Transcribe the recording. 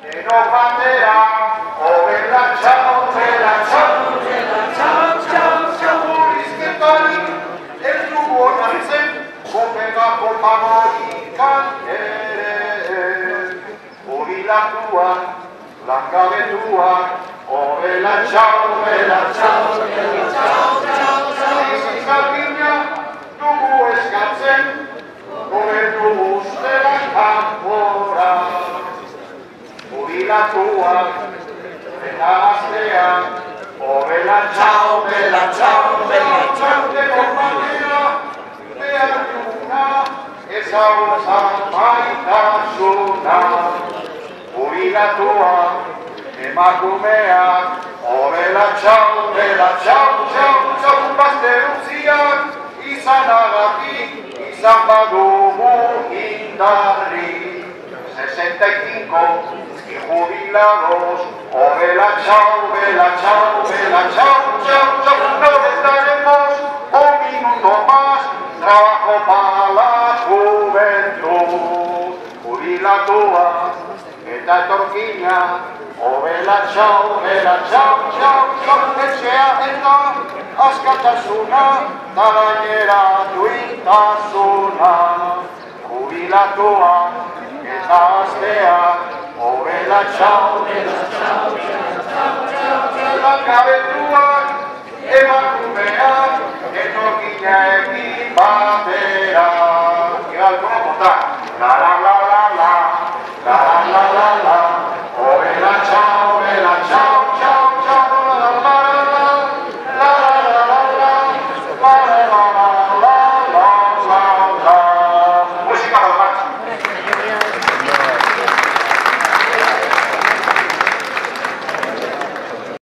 Nero bandera, obela txau, obela txau, obela txau, txau, txau, Murrizketarik ez dugu onartzen, kopegako pamorikan ere. Jubilatuak, langabetuak, obela txau, obela txau, obela txau, txau, txau, Bizikakina dugu eskatzen, gobernu guztelan kanpora. Jubilatuak, eta gazteak, obela txau, obela txau, obela txau, deko batera, behar duguna, ezagutzan maitasuna. Jubilatuak, emakumeak, obela txau, obela txau, txau, txau, bazterutziak, izan agatik, izan badugu indarri. 65 y jubilados, obela txau, obela txau, obela txau, txau, txau, no estaremos un minuto más, trabajo para la juventud, jubilatua, eta etorkina, obela txau, obela txau, txau, txau, etxea eta askatasuna, eta gainera duintasuna, jubilatua, nahastea Horrela txau, dela txau, dela txau, emakumeak, etorkina egin batera Igal, kono la la la la la, la la la la la